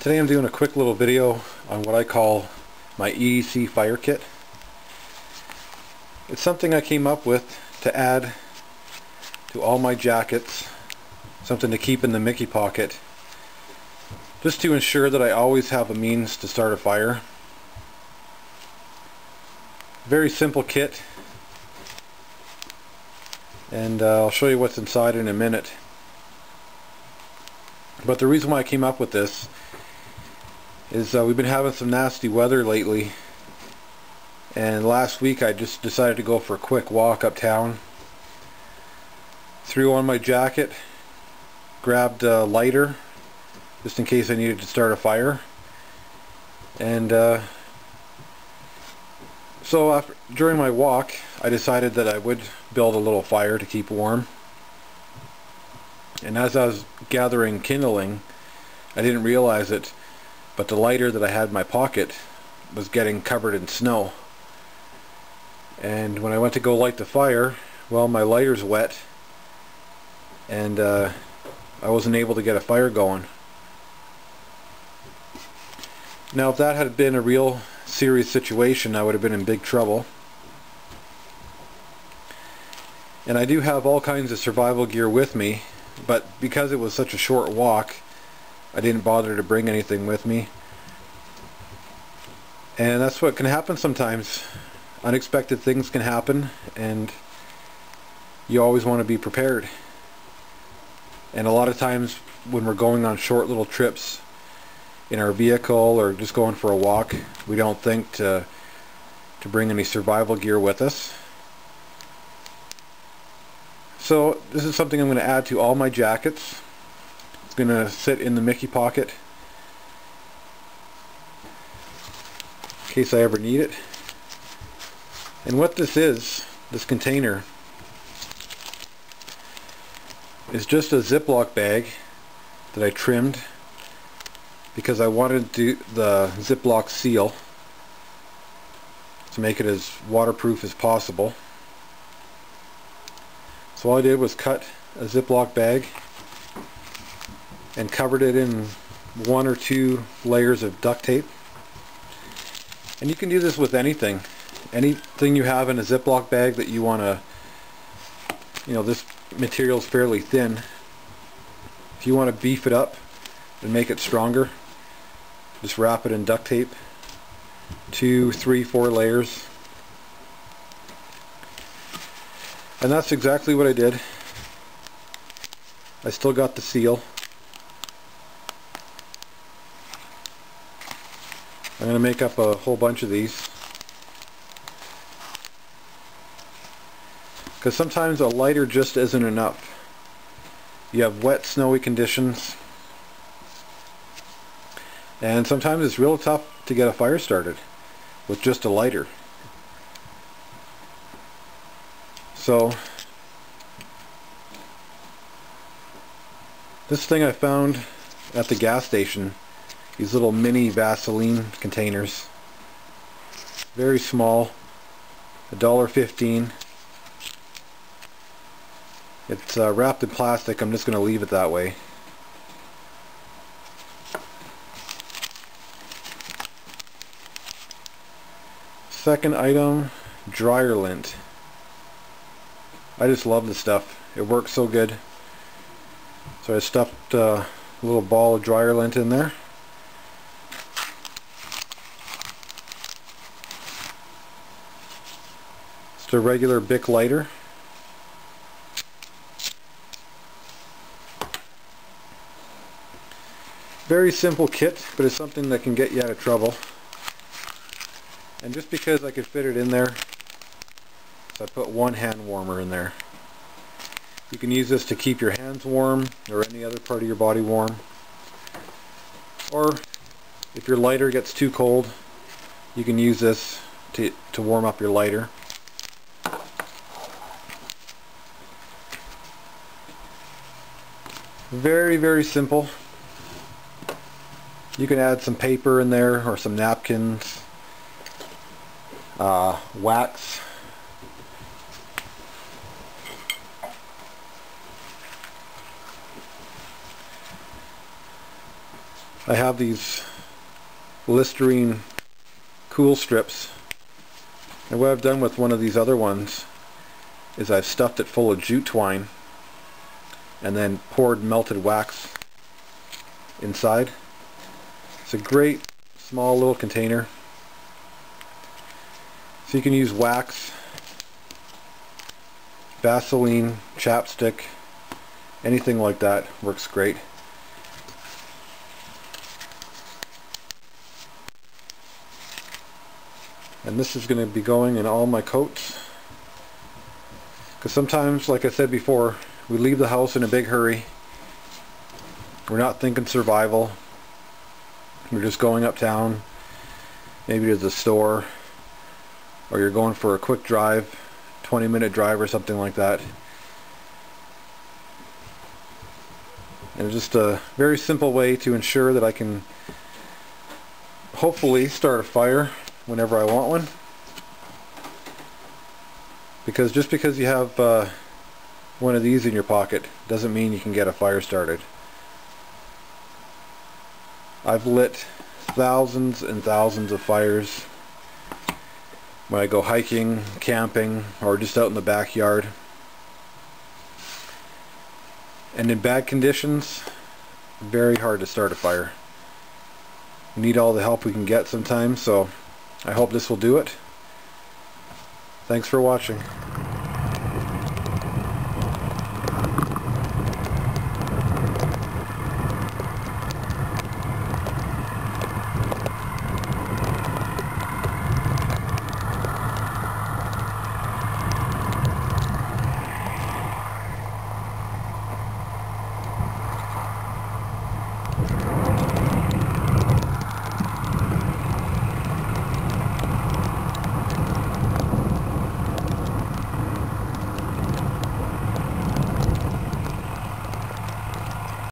Today I'm doing a quick little video on what I call my EDC fire kit. It's something I came up with to add to all my jackets, something to keep in the Mickey pocket, just to ensure that I always have a means to start a fire. Very simple kit and uh, I'll show you what's inside in a minute. But the reason why I came up with this is uh, we've been having some nasty weather lately. And last week I just decided to go for a quick walk uptown. Threw on my jacket grabbed a lighter just in case I needed to start a fire. And uh, so after, during my walk I decided that I would build a little fire to keep warm. And as I was gathering kindling I didn't realize it but the lighter that I had in my pocket was getting covered in snow. And when I went to go light the fire well my lighter's wet and uh, I wasn't able to get a fire going. Now if that had been a real serious situation I would have been in big trouble. And I do have all kinds of survival gear with me but because it was such a short walk I didn't bother to bring anything with me. And that's what can happen sometimes. Unexpected things can happen and you always want to be prepared. And a lot of times when we're going on short little trips in our vehicle or just going for a walk, we don't think to to bring any survival gear with us. So this is something I'm going to add to all my jackets. It's going to sit in the Mickey pocket in case I ever need it. And what this is, this container, is just a Ziploc bag that I trimmed because I wanted to, the Ziploc seal to make it as waterproof as possible. So all I did was cut a Ziploc bag and covered it in one or two layers of duct tape. And you can do this with anything. Anything you have in a Ziploc bag that you want to, you know, this material is fairly thin. If you want to beef it up and make it stronger, just wrap it in duct tape. Two, three, four layers. And that's exactly what I did. I still got the seal. I'm going to make up a whole bunch of these. Because sometimes a lighter just isn't enough. You have wet, snowy conditions. And sometimes it's real tough to get a fire started with just a lighter. So, this thing I found at the gas station these little mini Vaseline containers. Very small. $1.15. It's uh, wrapped in plastic. I'm just going to leave it that way. Second item, dryer lint. I just love this stuff. It works so good. So I stuffed uh, a little ball of dryer lint in there. Just a regular Bic lighter. Very simple kit, but it's something that can get you out of trouble. And just because I could fit it in there, so I put one hand warmer in there. You can use this to keep your hands warm or any other part of your body warm. Or if your lighter gets too cold, you can use this to, to warm up your lighter. Very, very simple. You can add some paper in there or some napkins, uh, wax. I have these Listerine cool strips and what I've done with one of these other ones is I've stuffed it full of jute twine and then poured melted wax inside. It's a great small little container. So you can use wax, Vaseline, chapstick, anything like that works great. And this is going to be going in all my coats. Because sometimes, like I said before, we leave the house in a big hurry. We're not thinking survival. We're just going uptown, maybe to the store, or you're going for a quick drive, 20 minute drive or something like that. And it's just a very simple way to ensure that I can hopefully start a fire whenever I want one. Because just because you have uh, one of these in your pocket doesn't mean you can get a fire started. I've lit thousands and thousands of fires when I go hiking, camping, or just out in the backyard. And in bad conditions, very hard to start a fire. We need all the help we can get sometimes, so I hope this will do it. Thanks for watching.